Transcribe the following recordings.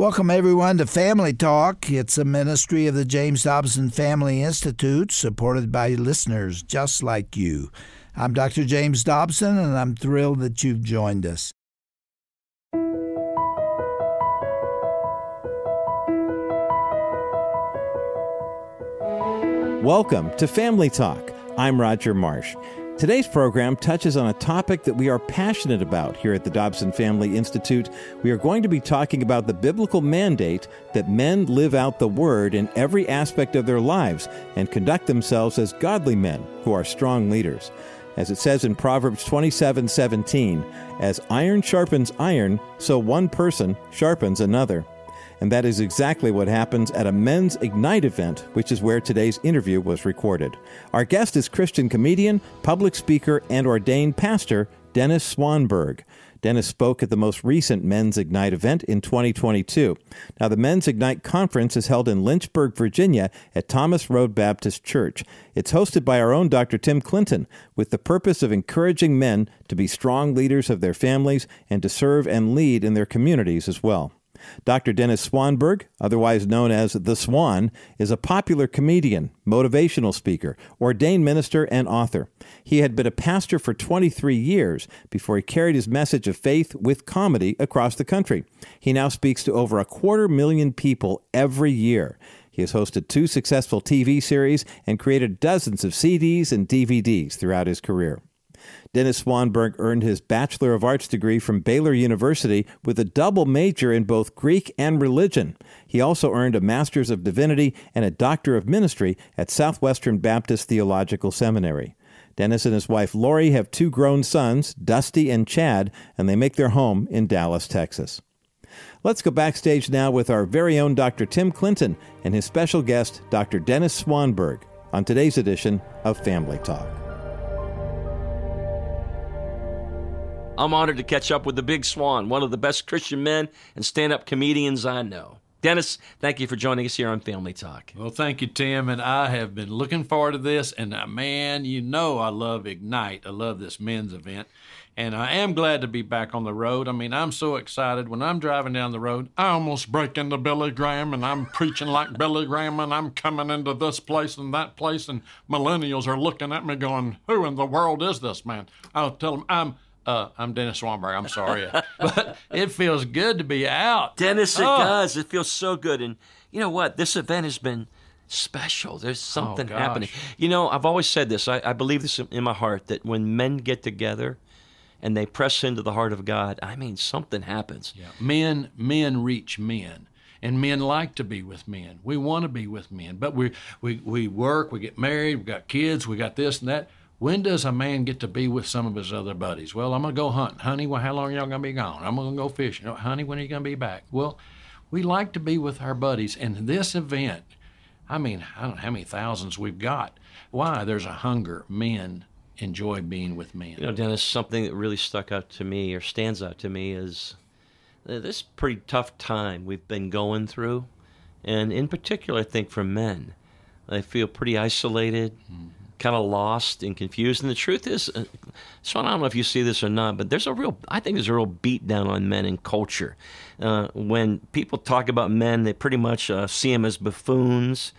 Welcome, everyone, to Family Talk. It's a ministry of the James Dobson Family Institute, supported by listeners just like you. I'm Dr. James Dobson, and I'm thrilled that you've joined us. Welcome to Family Talk. I'm Roger Marsh. Today's program touches on a topic that we are passionate about here at the Dobson Family Institute. We are going to be talking about the biblical mandate that men live out the Word in every aspect of their lives and conduct themselves as godly men who are strong leaders. As it says in Proverbs 27 17, as iron sharpens iron, so one person sharpens another. And that is exactly what happens at a Men's Ignite event, which is where today's interview was recorded. Our guest is Christian comedian, public speaker, and ordained pastor Dennis Swanberg. Dennis spoke at the most recent Men's Ignite event in 2022. Now, the Men's Ignite conference is held in Lynchburg, Virginia at Thomas Road Baptist Church. It's hosted by our own Dr. Tim Clinton with the purpose of encouraging men to be strong leaders of their families and to serve and lead in their communities as well. Dr. Dennis Swanberg, otherwise known as The Swan, is a popular comedian, motivational speaker, ordained minister, and author. He had been a pastor for 23 years before he carried his message of faith with comedy across the country. He now speaks to over a quarter million people every year. He has hosted two successful TV series and created dozens of CDs and DVDs throughout his career. Dennis Swanberg earned his Bachelor of Arts degree from Baylor University with a double major in both Greek and religion. He also earned a Master's of Divinity and a Doctor of Ministry at Southwestern Baptist Theological Seminary. Dennis and his wife Lauree have two grown sons, Dusty and Chad, and they make their home in Dallas, Texas. Let's go backstage now with our very own Dr. Tim Clinton and his special guest, Dr. Dennis Swanberg, on today's edition of Family Talk. I'm honored to catch up with the Big Swan, one of the best Christian men and stand up comedians I know. Dennis, thank you for joining us here on Family Talk. Well, thank you, Tim. And I have been looking forward to this. And uh, man, you know I love Ignite. I love this men's event. And I am glad to be back on the road. I mean, I'm so excited. When I'm driving down the road, I almost break into Billy Graham and I'm preaching like Billy Graham and I'm coming into this place and that place. And millennials are looking at me going, Who in the world is this man? I'll tell them, I'm uh, I'm Dennis Swanberg. I'm sorry, but it feels good to be out. Dennis, it oh. does. It feels so good. And you know what? This event has been special. There's oh, something oh, happening. You know, I've always said this. I, I, believe this in my heart that when men get together and they press into the heart of God, I mean, something happens. Yeah. Men, men reach men. And men like to be with men. We want to be with men, but we, we, we work, we get married, we got kids, we got this and that when does a man get to be with some of his other buddies? Well, I'm going to go hunt. Honey, well, how long are y'all going to be gone? I'm going to go fishing. Honey, when are you going to be back? Well, we like to be with our buddies. And this event, I mean, I don't know how many thousands we've got. Why? There's a hunger. Men enjoy being with men. You know, Dennis, something that really stuck out to me or stands out to me is this pretty tough time we've been going through. And in particular, I think for men, they feel pretty isolated. Mm-hmm kind of lost and confused. And the truth is, uh, Swan, I don't know if you see this or not, but there's a real, I think there's a real beat down on men in culture. Uh, when people talk about men, they pretty much uh, see them as buffoons,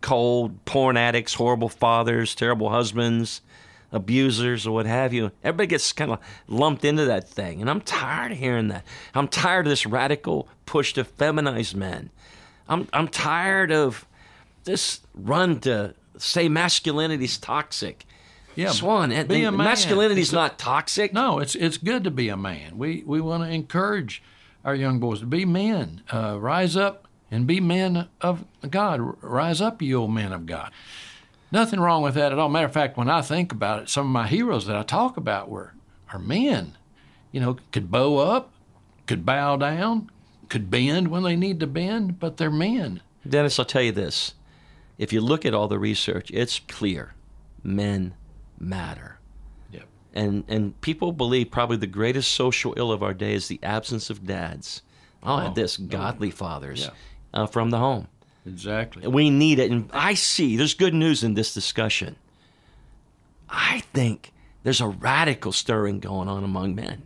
cold, porn addicts, horrible fathers, terrible husbands, abusers, or what have you. Everybody gets kind of lumped into that thing. And I'm tired of hearing that. I'm tired of this radical push to feminize men. I'm, I'm tired of this run to say masculinity is toxic. Yeah, Swan, be masculinity is not toxic. No, it's it's good to be a man. We we want to encourage our young boys to be men. Uh, rise up and be men of God. Rise up, you old men of God. Nothing wrong with that at all. Matter of fact, when I think about it, some of my heroes that I talk about were are men. You know, could bow up, could bow down, could bend when they need to bend, but they're men. Dennis, I'll tell you this if you look at all the research, it's clear men matter. Yep. And, and people believe probably the greatest social ill of our day is the absence of dads. I'll oh, add this godly fathers yeah. uh, from the home. Exactly. We need it. And I see there's good news in this discussion. I think there's a radical stirring going on among men.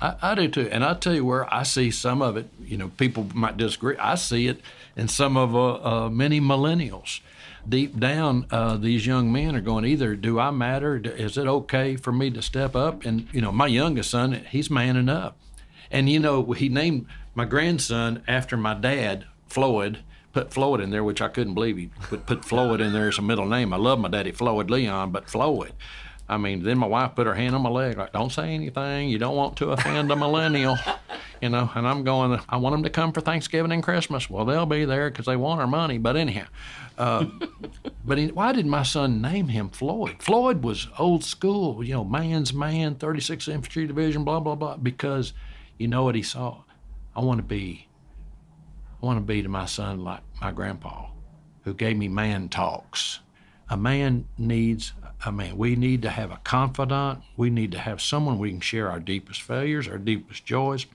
I, I do too, and I tell you where I see some of it. You know, people might disagree. I see it in some of uh, uh, many millennials. Deep down, uh, these young men are going. Either do I matter? Is it okay for me to step up? And you know, my youngest son, he's manning up, and you know, he named my grandson after my dad, Floyd. Put Floyd in there, which I couldn't believe he would put Floyd in there as a middle name. I love my daddy, Floyd Leon, but Floyd. I mean, then my wife put her hand on my leg, like, "Don't say anything. You don't want to offend a millennial." you know, and I'm going, I want them to come for Thanksgiving and Christmas. Well, they'll be there because they want our money. But anyhow, uh, but he, why did my son name him Floyd? Floyd was old school, you know, man's man, 36th Infantry Division, blah, blah, blah, because you know what he saw? I want to be, I want to be to my son like my grandpa, who gave me man talks. A man needs I mean, we need to have a confidant. We need to have someone we can share our deepest failures, our deepest joys.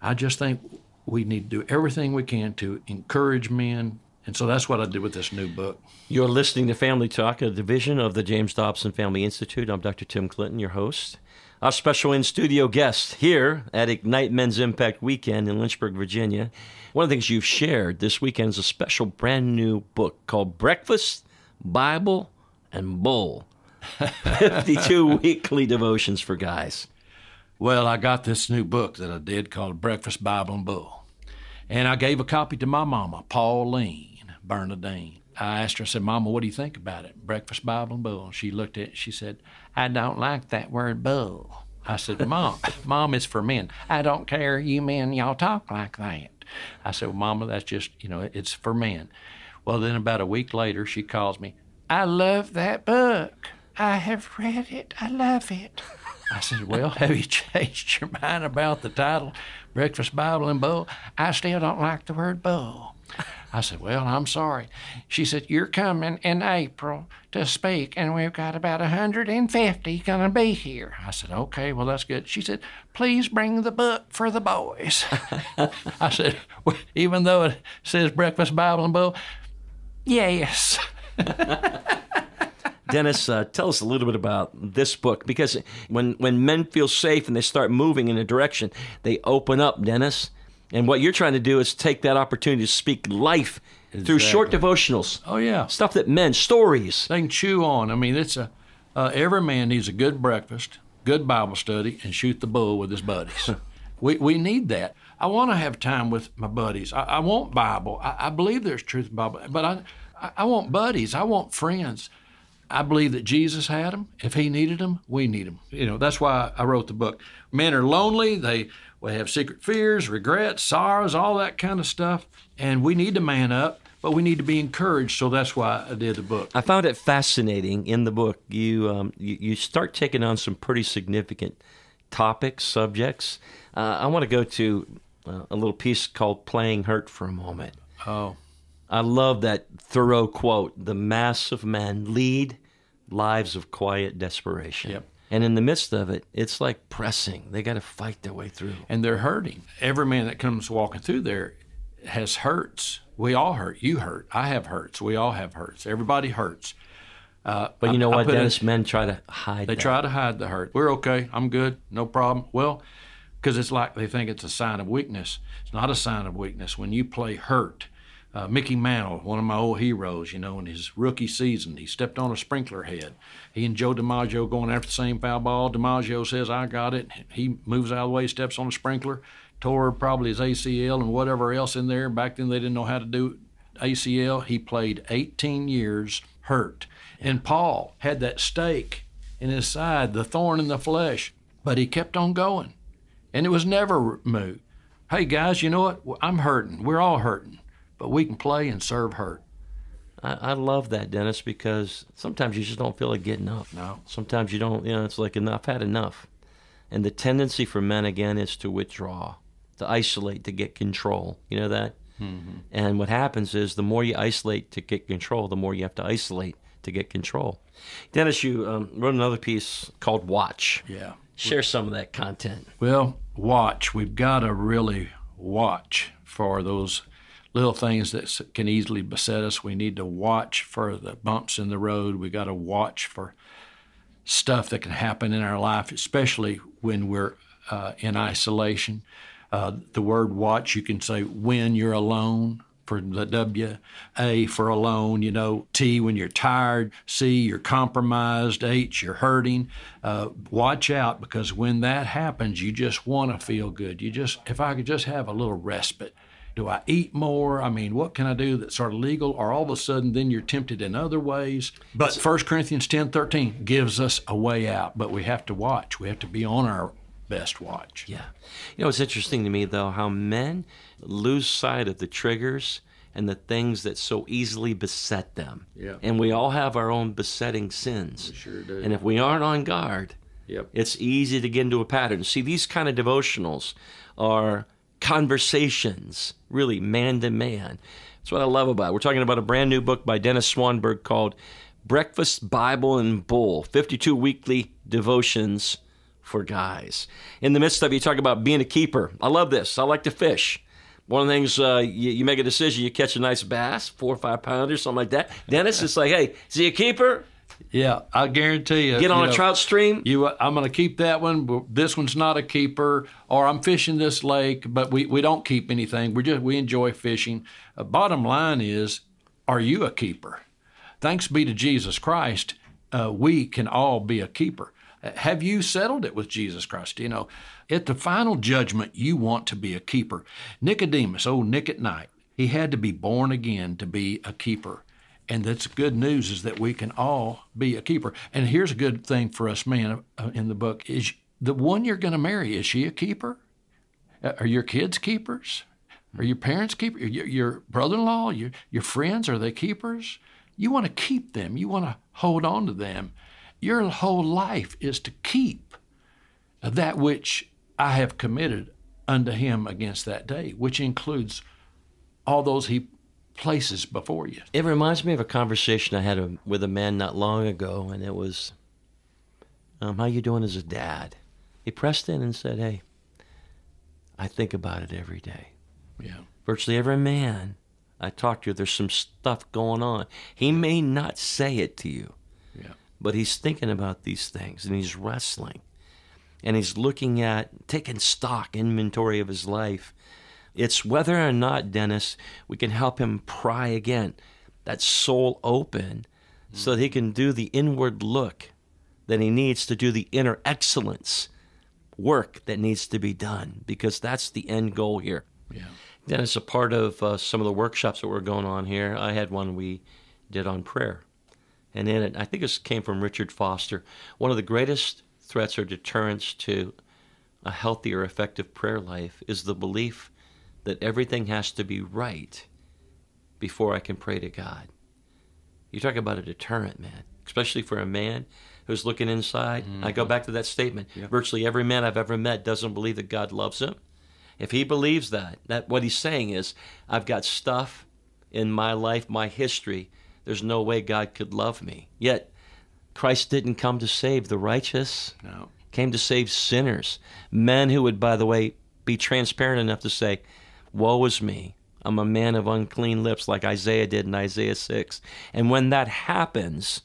I just think we need to do everything we can to encourage men. And so that's what I did with this new book. You're listening to Family Talk, a division of the James Dobson Family Institute. I'm Dr. Tim Clinton, your host. Our special in studio guest here at Ignite Men's Impact Weekend in Lynchburg, Virginia. One of the things you've shared this weekend is a special brand new book called Breakfast, Bible, and Bull 52 weekly devotions for guys. Well, I got this new book that I did called Breakfast Bible and Bull. And I gave a copy to my mama, Pauline Bernadine. I asked her, I said, Mama, what do you think about it? Breakfast Bible and Bull. She looked at it, she said, I don't like that word bull. I said, Mom, Mom is for men. I don't care, you men, y'all talk like that. I said, well, Mama, that's just, you know, it's for men. Well, then about a week later, she calls me, I love that book. I have read it. I love it. I said, Well, have you changed your mind about the title, Breakfast Bible and Bull? I still don't like the word bull. I said, Well, I'm sorry. She said, You're coming in April to speak, and we've got about 150 going to be here. I said, Okay, well, that's good. She said, Please bring the book for the boys. I said, well, Even though it says Breakfast Bible and Bull, yes. Dennis, uh, tell us a little bit about this book because when when men feel safe and they start moving in a direction, they open up, Dennis. And what you're trying to do is take that opportunity to speak life exactly. through short devotionals. Oh yeah, stuff that men stories they can chew on. I mean, it's a uh, every man needs a good breakfast, good Bible study, and shoot the bull with his buddies. we we need that. I want to have time with my buddies. I, I want Bible. I, I, believe there's truth in Bible, but I I want buddies. I want friends. I believe that Jesus had them. If he needed them, we need them. You know, that's why I wrote the book. Men are lonely. They, they have secret fears, regrets, sorrows, all that kind of stuff. And we need to man up, but we need to be encouraged. So that's why I did the book. I found it fascinating in the book. You, um, you, you start taking on some pretty significant topics, subjects. Uh, I want to go to uh, a little piece called Playing Hurt for a moment. Oh. I love that Thoreau quote the mass of men lead lives of quiet desperation. Yep. And in the midst of it, it's like pressing. They got to fight their way through. And they're hurting. Every man that comes walking through there has hurts. We all hurt. You hurt. I have hurts. We all have hurts. Everybody hurts. Uh, but you know I, what, I Dennis? In, men try to hide. They that. try to hide the hurt. We're okay. I'm good. No problem. Well, because it's like they think it's a sign of weakness. It's not a sign of weakness. When you play hurt, uh, Mickey Mantle, one of my old heroes, you know, in his rookie season, he stepped on a sprinkler head. He and Joe DiMaggio going after the same foul ball. DiMaggio says, I got it. He moves out of the way, steps on a sprinkler, tore probably his ACL and whatever else in there. Back then, they didn't know how to do ACL. He played 18 years hurt. And Paul had that stake in his side, the thorn in the flesh, but he kept on going. And it was never moved. Hey, guys, you know what? I'm hurting. We're all hurting but we can play and serve hurt. I, I love that, Dennis, because sometimes you just don't feel like getting up. No. Sometimes you don't, you know, it's like enough, I've had enough. And the tendency for men, again, is to withdraw, to isolate, to get control. You know that? Mm-hmm. And what happens is the more you isolate to get control, the more you have to isolate to get control. Dennis, you um, wrote another piece called Watch. Yeah. Share some of that content. Well, watch. We've got to really watch for those little things that can easily beset us. We need to watch for the bumps in the road. We got to watch for stuff that can happen in our life, especially when we're uh, in isolation. Uh, the word watch, you can say when you're alone for the W, A for alone, you know, T when you're tired, C you're compromised, H you're hurting. Uh, watch out because when that happens, you just want to feel good. You just, if I could just have a little respite. Do I eat more? I mean, what can I do that's sort of legal? Or all of a sudden, then you're tempted in other ways. But 1 Corinthians 10 13 gives us a way out, but we have to watch. We have to be on our best watch. Yeah. You know, it's interesting to me, though, how men lose sight of the triggers and the things that so easily beset them. Yeah. And we all have our own besetting sins. We sure do. And if we aren't on guard, Yep. it's easy to get into a pattern. See, these kind of devotionals are conversations, really man to man. That's what I love about it. We're talking about a brand new book by Dennis Swanberg called Breakfast, Bible, and Bull 52 Weekly Devotions for Guys. In the midst of you talk about being a keeper. I love this. I like to fish. One of the things uh, you, you make a decision, you catch a nice bass, four or five pounders, something like that. Dennis, it's like, hey, is he a keeper? Yeah, I guarantee you. Get on you a know, trout stream. You, I'm going to keep that one, but this one's not a keeper. Or I'm fishing this lake, but we, we don't keep anything. We just we enjoy fishing. Uh, bottom line is, are you a keeper? Thanks be to Jesus Christ, uh, we can all be a keeper. Uh, Have you settled it with Jesus Christ? You know, at the final judgment, you want to be a keeper. Nicodemus, old Nick at night, he had to be born again to be a keeper. And that's good news is that we can all be a keeper. And here's a good thing for us, man, uh, in the book is the one you're going to marry. Is she a keeper? Uh, Are your kids keepers? Are your parents keepers? Your, your brother-in-law, your your friends, are they keepers? You want to keep them. You want to hold on to them. Your whole life is to keep that which I have committed unto him against that day, which includes all those he places before you. It reminds me of a conversation I had a, with a man not long ago, and it was, um, "How you doing as a dad?" He pressed in and said, "Hey, I think about it every day. Yeah. Virtually every man I talk to, there's some stuff going on. He may not say it to you, Yeah. but he's thinking about these things and he's wrestling, and he's looking at taking stock inventory of his life." It's whether or not, Dennis, we can help him pry again, that soul open, so that he can do the inward look that he needs to do the inner excellence work that needs to be done, because that's the end goal here. Yeah. Dennis, a part of uh, some of the workshops that were going on here, I had one we did on prayer. And in it, I think this came from Richard Foster. One of the greatest threats or deterrents to a healthy or effective prayer life is the belief that everything has to be right before I can pray to God. You talk about a deterrent, man, especially for a man who's looking inside. I go mm-hmm. back to that statement. Virtually every man I've ever met doesn't believe that God loves him. If he believes that, that what he's saying is, I've got stuff in my life, my history. There's no way God could love me. Yet Christ didn't come to save the righteous No. came to save sinners, men who would, by the way, be transparent enough to say, Woe is me. I'm a man of unclean lips, like Isaiah did in Isaiah 6. And when that happens,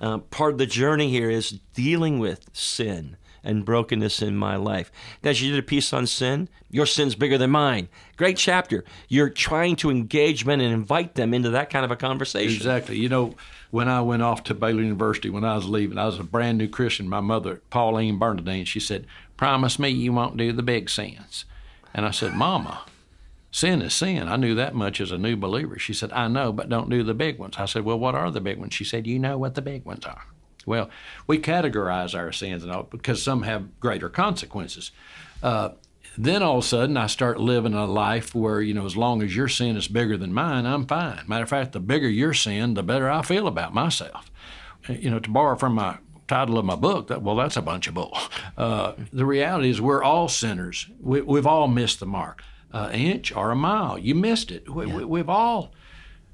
uh, part of the journey here is dealing with sin and brokenness in my life. As you did a piece on sin, your sin's bigger than mine. Great chapter. You're trying to engage men and invite them into that kind of a conversation. Exactly. You know, when I went off to Baylor University when I was leaving, I was a brand new Christian. My mother, Pauline Bernadine, she said, Promise me you won't do the big sins. And I said, Mama, sin is sin. I knew that much as a new believer. She said, I know, but don't do the big ones. I said, Well, what are the big ones? She said, You know what the big ones are. Well, we categorize our sins and all because some have greater consequences. Uh, then all of a sudden, I start living a life where, you know, as long as your sin is bigger than mine, I'm fine. Matter of fact, the bigger your sin, the better I feel about myself. You know, to borrow from my title of my book, that, well, that's a bunch of bull. Uh, the reality is, we're all sinners. We, we've all missed the mark. An inch or a mile, you missed it. We, we, we've all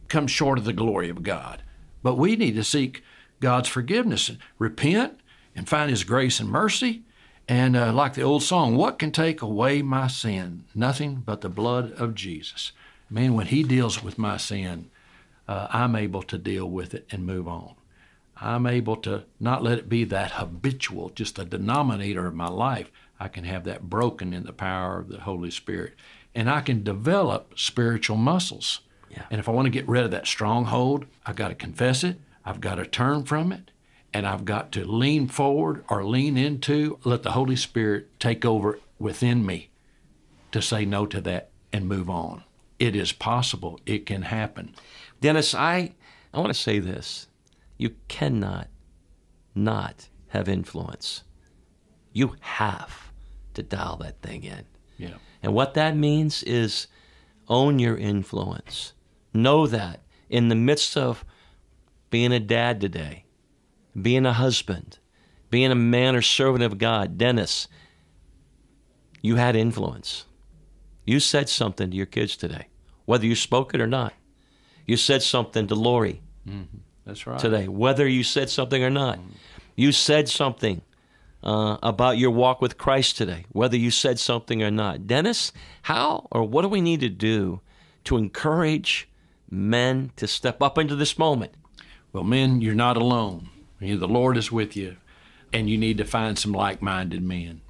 come short of the glory of God. But we need to seek God's forgiveness and repent and find His grace and mercy. And uh, like the old song, what can take away my sin? Nothing but the blood of Jesus. Man, when He deals with my sin, uh, I'm able to deal with it and move on. I'm able to not let it be that habitual, just a denominator of my life. I can have that broken in the power of the Holy Spirit. And I can develop spiritual muscles. Yeah. And if I want to get rid of that stronghold, I've got to confess it, I've got to turn from it, and I've got to lean forward or lean into, let the Holy Spirit take over within me to say no to that and move on. It is possible, it can happen. Dennis, I, I want to say this. You cannot not have influence. You have to dial that thing in. Yeah. And what that means is own your influence. Know that in the midst of being a dad today, being a husband, being a man or servant of God, Dennis, you had influence. You said something to your kids today, whether you spoke it or not. You said something to Lauree mm-hmm. That's right. today, whether you said something or not. Mm-hmm. You said something uh, about your walk with Christ today, whether you said something or not. Dennis, how or what do we need to do to encourage men to step up into this moment? Well, men, you're not alone. You know, the Lord is with you, and you need to find some like minded men.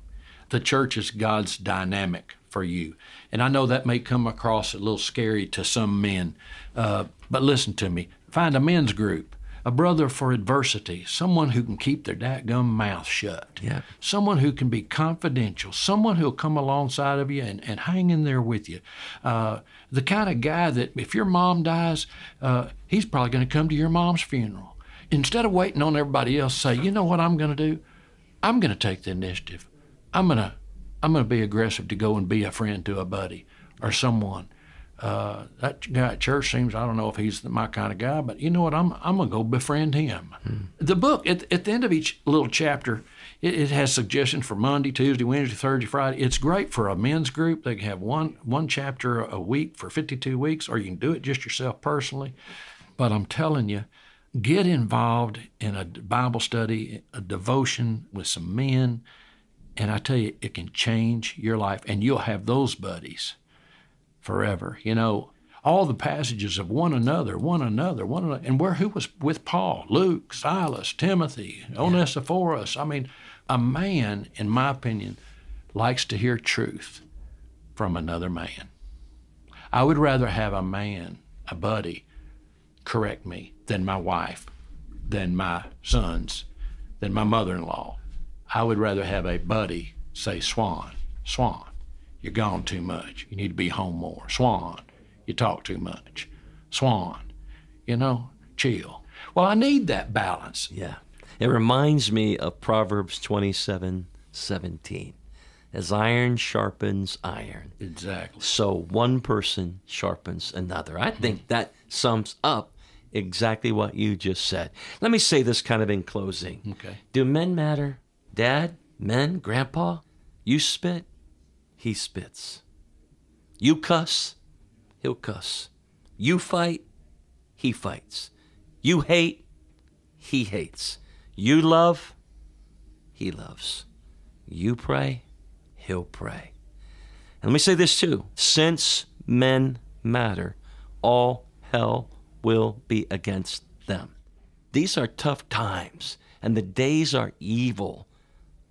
The church is God's dynamic for you. And I know that may come across a little scary to some men, uh, but listen to me. Find a men's group, a brother for adversity, someone who can keep their dadgum mouth shut, Yeah. someone who can be confidential, someone who'll come alongside of you and, and hang in there with you. Uh, the kind of guy that if your mom dies, uh, he's probably going to come to your mom's funeral. Instead of waiting on everybody else, say, you know what I'm going to do? I'm going to take the initiative. I'm going to I'm going to be aggressive to go and be a friend to a buddy or someone. Uh, that guy at church seems I don't know if he's my kind of guy, but you know what? I'm I'm gonna go befriend him. The book at, at the end of each little chapter, it, it has suggestions for Monday, Tuesday, Wednesday, Thursday, Friday. It's great for a men's group. They can have one one chapter a week for 52 weeks, or you can do it just yourself personally. But I'm telling you, get involved in a Bible study, a devotion with some men, and I tell you, it can change your life, and you'll have those buddies forever. You know, all the passages of one another, one another, one another, and where who was with Paul, Luke, Silas, Timothy, Onesiphorus. I mean, a man, in my opinion, likes to hear truth from another man. I would rather have a man, a buddy, correct me than my wife, than my sons, than my mother-in-law. I would rather have a buddy say, Swan, Swan, you're gone too much. You need to be home more. Swan, you talk too much. Swan, you know, chill. Well, I need that balance. Yeah. It reminds me of Proverbs 27 17. As iron sharpens iron, Exactly. so one person sharpens another. I think that sums up exactly what you just said. Let me say this kind of in closing. Okay. Do men matter? Dad, men, grandpa? You spit, he spits. You cuss, he'll cuss. You fight, he fights. You hate, he hates. You love, he loves. You pray, he'll pray. And let me say this too since men matter, all hell will be against them. These are tough times, and the days are evil.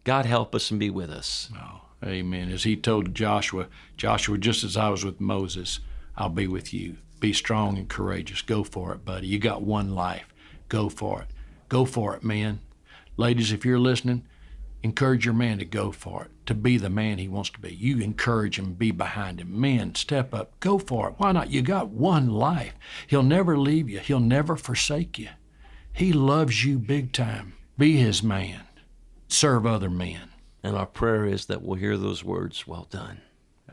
God help us and be with us. Oh, amen. As he told Joshua, Joshua, just as I was with Moses, I'll be with you. Be strong and courageous. Go for it, buddy. You got one life. Go for it. Go for it, man. Ladies, if you're listening, encourage your man to go for it, to be the man he wants to be. You encourage him, be behind him. Men, step up. Go for it. Why not? You got one life. He'll never leave you, he'll never forsake you. He loves you big time. Be his man. Serve other men. And our prayer is that we'll hear those words, well done,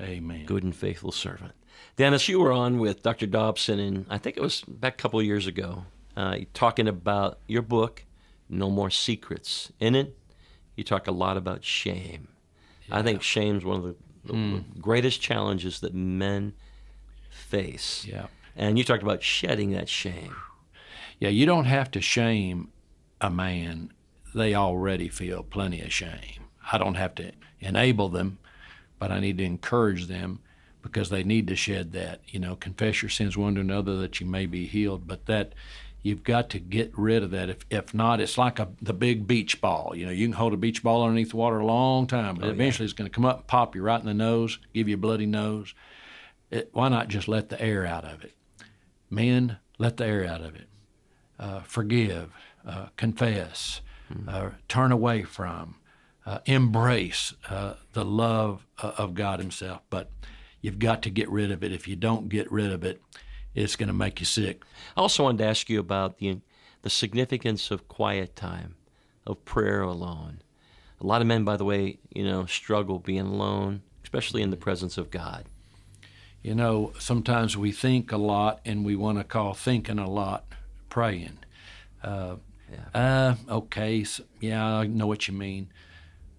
Amen. good and faithful servant. Dennis, you were on with Dr. Dobson, and I think it was back a couple of years ago, uh, talking about your book, No More Secrets. In it, you talk a lot about shame. I think shame is one of the, the greatest challenges that men face. Yeah. And you talked about shedding that shame. Yeah, you don't have to shame a man. They already feel plenty of shame. I don't have to enable them, but I need to encourage them because they need to shed that. You know, confess your sins one to another that you may be healed. But that, You've got to get rid of that. If if not, it's like a the big beach ball. You know, you can hold a beach ball underneath the water a long time, but eventually it's going to come up and pop you right in the nose, give you a bloody nose. It, why not just let the air out of it? Men, let the air out of it. Uh, forgive, uh, confess, uh, turn away from, uh, embrace uh, the love uh, of God Himself. But you've got to get rid of it. If you don't get rid of it, it's going to make you sick. I also wanted to ask you about the the significance of quiet time, of prayer alone. A lot of men, by the way, you know, struggle being alone, especially in the presence of God. You know, sometimes we think a lot and we want to call thinking a lot praying. Uh, uh, okay, s yeah, I know what you mean.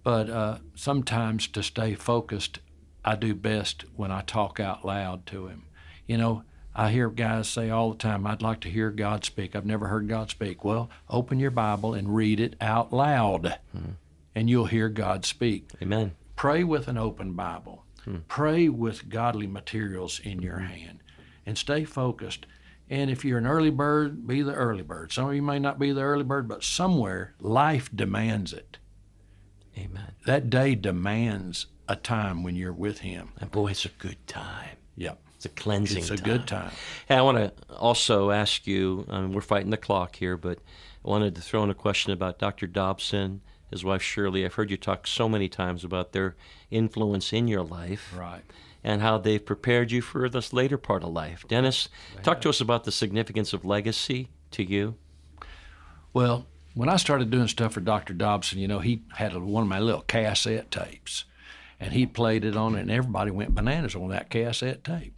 But uh, sometimes to stay focused, I do best when I talk out loud to Him. You know, I hear guys say all the time, I'd like to hear God speak. I've never heard God speak. Well, open your Bible and read it out loud, hmm. and you'll hear God speak. Amen. Pray with an open Bible. Hmm. Pray with godly materials in your hmm. hand and stay focused. And if you're an early bird, be the early bird. Some of you may not be the early bird, but somewhere life demands it. Amen. That day demands a time when you're with Him. And boy, it's a good time. Yep. It's a cleansing It's a time. good time. Hey, I want to also ask you, um, we're fighting the clock here, but I wanted to throw in a question about Dr. Dobson, his wife Shirley. I've heard you talk so many times about their influence in your life Right. and how they've prepared you for this later part of life. Dennis, talk to us about the significance of legacy to you. Well, when I started doing stuff for Dr. Dobson, you know, he had a, one of my little cassette tapes, and he played it on it, and everybody went bananas on that cassette tape.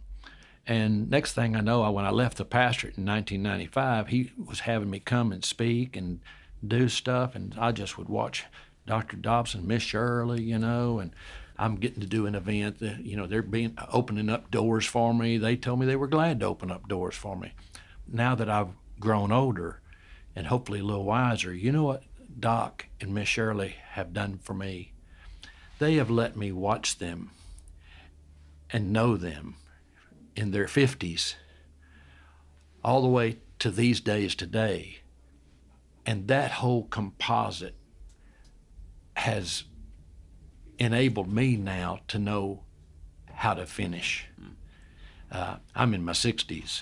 And next thing I know, I, when I left the pastorate in 1995, he was having me come and speak and do stuff, and I just would watch Dr. Dobson, Miss Shirley, you know, and I'm getting to do an event that, you know, they're being opening up doors for me. They told me they were glad to open up doors for me. Now that I've grown older, and hopefully a little wiser. You know what Doc and Miss Shirley have done for me? They have let me watch them and know them in their 50s all the way to these days today. And that whole composite has enabled me now to know how to finish. Uh, I'm in my 60s.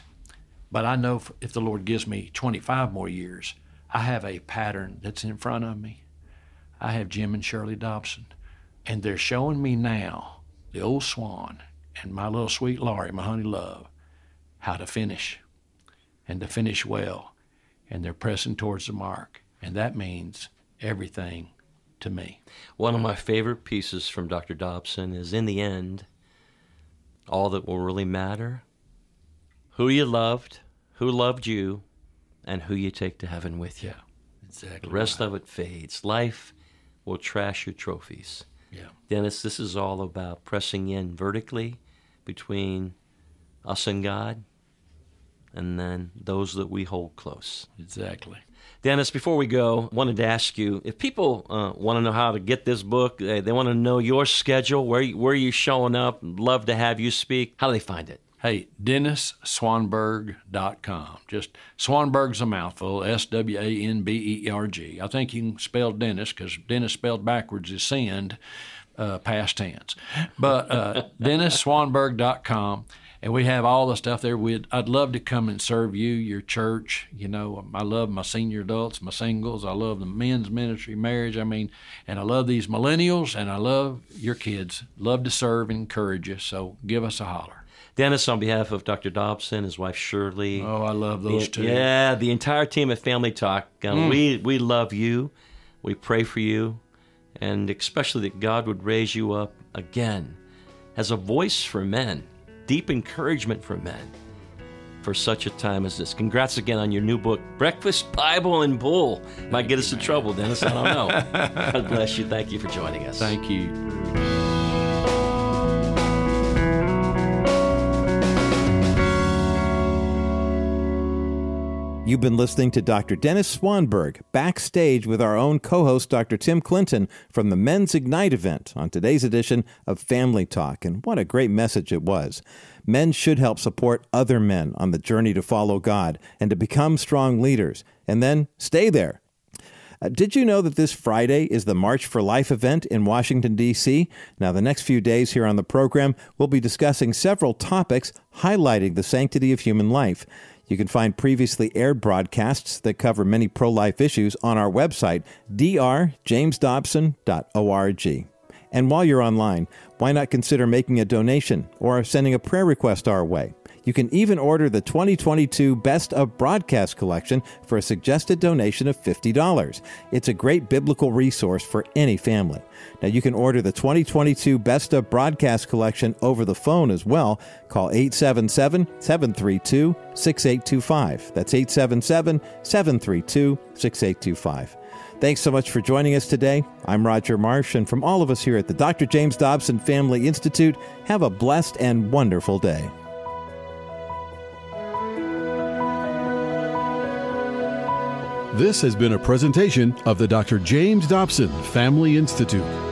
But I know if- the Lord gives me 25 more years, I have a pattern that's in front of me. I have Jim and Shirley Dobson, and they're showing me now, the old swan, and my little sweet Lauree, my honey love, how to finish and to finish well. And they're pressing towards the mark. And that means everything to me. One of my favorite pieces from Dr. Dobson is In the end, all that will really matter who you loved, who loved you, and who you take to heaven with you. Exactly. The rest of it fades. Life will trash your trophies. Yeah. Dennis, this is all about pressing in vertically between us and God and then those that we hold close. Exactly. Dennis, before we go, wanted to ask you if people uh, want to know how to get this book, they, they want to know your schedule, where you, where you showing up, love to have you speak. How do they find it? Hey, DennisSwanberg.com. Just Swanberg's a mouthful, S W A N B E R G. I think you can spell Dennis because Dennis spelled backwards is send, uh, past tense. But uh, DennisSwanberg.com. And we have all the stuff there. We'd, I'd love to come and serve you, your church. You know, I love my senior adults, my singles. I love the men's ministry, marriage. I mean, and I love these millennials, and I love your kids. Love to serve and encourage you. So give us a holler. Dennis, on behalf of Dr. Dobson, his wife Shirley, Oh, I love those the- two. yeah, the entire team at Family Talk, uh, we we love you, we pray for you, and especially that God would raise you up again as a voice for men, deep encouragement for men for such a time as this. Congrats again on your new book, Breakfast Bible and Bull. Might get us in trouble, Dennis. I don't know. God bless you. Thank you for joining us. Thank you. You've been listening to Dr. Dennis Swanberg backstage with our own co host, Dr. Tim Clinton, from the Men's Ignite event on today's edition of Family Talk. And what a great message it was. Men should help support other men on the journey to follow God and to become strong leaders, and then stay there. Uh, did you know that this Friday is the March for Life event in Washington, D.C.? Now, the next few days here on the program, we'll be discussing several topics highlighting the sanctity of human life. You can find previously aired broadcasts that cover many pro life issues on our website, drjamesdobson.org. And while you're online, why not consider making a donation or sending a prayer request our way? You can even order the 2022 Best of Broadcast collection for a suggested donation of $50. It's a great biblical resource for any family. Now, you can order the 2022 Best of Broadcast collection over the phone as well. Call 877 732 6825. That's 877 732 6825. Thanks so much for joining us today. I'm Roger Marsh, and from all of us here at the Dr. James Dobson Family Institute, have a blessed and wonderful day. This has been a presentation of the Dr. James Dobson Family Institute.